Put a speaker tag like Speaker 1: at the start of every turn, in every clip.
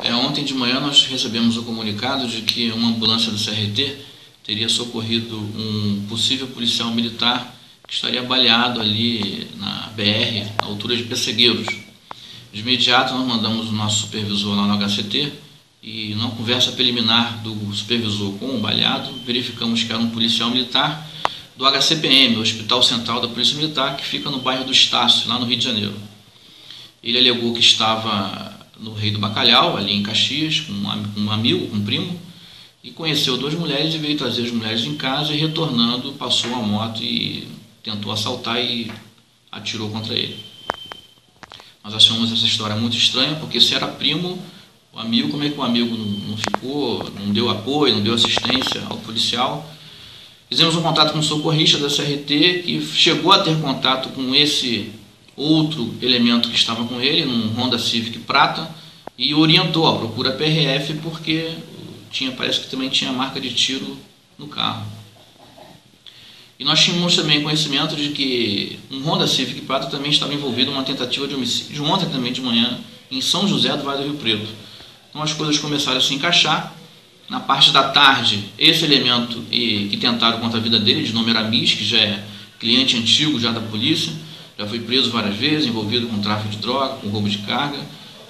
Speaker 1: É, ontem de manhã nós recebemos o comunicado de que uma ambulância do CRT teria socorrido um possível policial militar que estaria baleado ali na BR, na altura de Pessegueiros. De imediato nós mandamos o nosso supervisor lá no HCT e numa conversa preliminar do supervisor com o baleado, verificamos que era um policial militar do HCPM, Hospital Central da Polícia Militar, que fica no bairro do Estácio, lá no Rio de Janeiro. Ele alegou que estava no Rei do Bacalhau, ali em Caxias, com um amigo, com um primo, e conheceu duas mulheres e veio trazer as mulheres em casa e retornando passou a moto e tentou assaltar e atirou contra ele. Nós achamos essa história muito estranha, porque se era primo, o amigo, como é que o amigo não, não ficou, não deu apoio, não deu assistência ao policial? Fizemos um contato com o socorrista da CRT, que chegou a ter contato com esse outro elemento que estava com ele, num Honda Civic prata, e orientou a procura PRF porque tinha, parece que também tinha marca de tiro no carro. E nós tínhamos também conhecimento de que um Honda Civic prata também estava envolvido em uma tentativa de homicídio ontem também de manhã em São José do Vale do Rio Preto. Então as coisas começaram a se encaixar. Na parte da tarde, esse elemento e, que tentaram contra a vida dele, de nome Aramis, que já é cliente antigo já da polícia, já foi preso várias vezes, envolvido com tráfico de droga, com roubo de carga.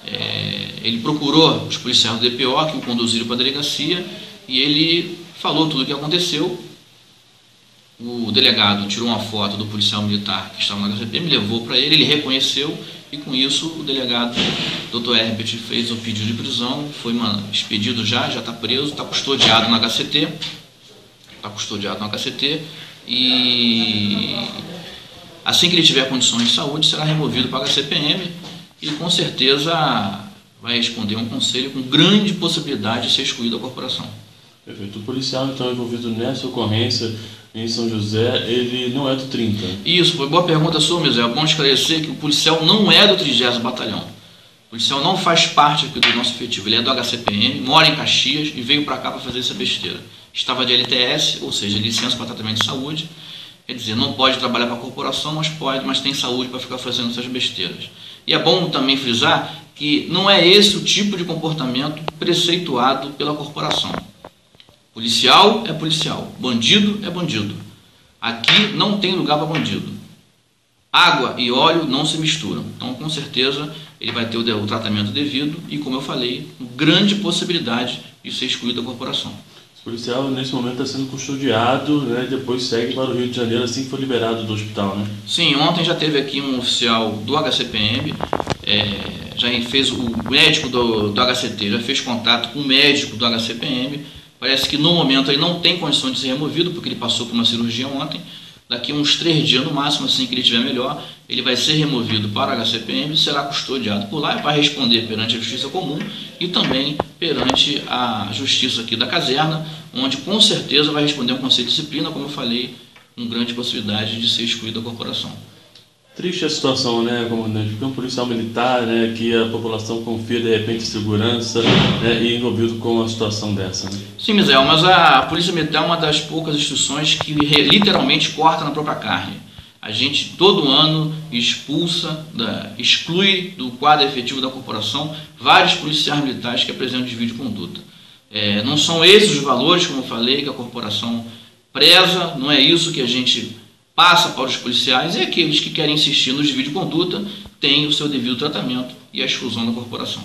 Speaker 1: É, ele procurou os policiais do DPO que o conduziram para a delegacia e ele falou tudo o que aconteceu. O delegado tirou uma foto do policial militar que estava na HCPM, levou para ele, ele reconheceu e com isso o delegado Dr. Herbert fez o pedido de prisão, foi expedido já, já está preso, está custodiado no HCT, está custodiado no HCT e Assim que ele tiver condições de saúde, será removido para a HCPM e com certeza vai responder um conselho com grande possibilidade de ser excluído da corporação.
Speaker 2: Perfeito. O policial, então, envolvido nessa ocorrência em São José, ele não é do 30?
Speaker 1: Isso, foi boa pergunta sua, Misé. É bom esclarecer que o policial não é do 30 Batalhão. O policial não faz parte aqui do nosso efetivo. Ele é do HCPM, mora em Caxias e veio para cá para fazer essa besteira. Estava de LTS, ou seja, licença para tratamento de saúde, Quer dizer, não pode trabalhar para a corporação, mas pode, mas tem saúde para ficar fazendo essas besteiras. E é bom também frisar que não é esse o tipo de comportamento preceituado pela corporação. Policial é policial, bandido é bandido. Aqui não tem lugar para bandido. Água e óleo não se misturam. Então, com certeza, ele vai ter o tratamento devido e, como eu falei, grande possibilidade de ser excluído da corporação.
Speaker 2: O policial, nesse momento, está sendo custodiado, né? depois segue para o Rio de Janeiro assim que for liberado do hospital, né?
Speaker 1: Sim, ontem já teve aqui um oficial do HCPM, é, já fez o médico do, do HCT, já fez contato com o médico do HCPM, parece que no momento ele não tem condição de ser removido, porque ele passou por uma cirurgia ontem, daqui uns três dias no máximo, assim que ele estiver melhor, ele vai ser removido para a HCPM será custodiado por lá e vai responder perante a Justiça Comum e também perante a Justiça aqui da caserna, onde com certeza vai responder um conceito de disciplina, como eu falei, com grande possibilidade de ser excluído da corporação.
Speaker 2: Triste a situação, né, comandante? Porque um policial militar, né, que a população confia de repente em segurança, né, e envolvido com uma situação dessa. Né?
Speaker 1: Sim, Misael, mas a Polícia Militar é uma das poucas instituições que literalmente corta na própria carne. A gente todo ano expulsa, da, exclui do quadro efetivo da corporação vários policiais militares que apresentam desvio de conduta. É, não são esses os valores, como eu falei, que a corporação preza, não é isso que a gente passa para os policiais e aqueles que querem insistir nos desvio de conduta têm o seu devido tratamento e a exclusão da corporação.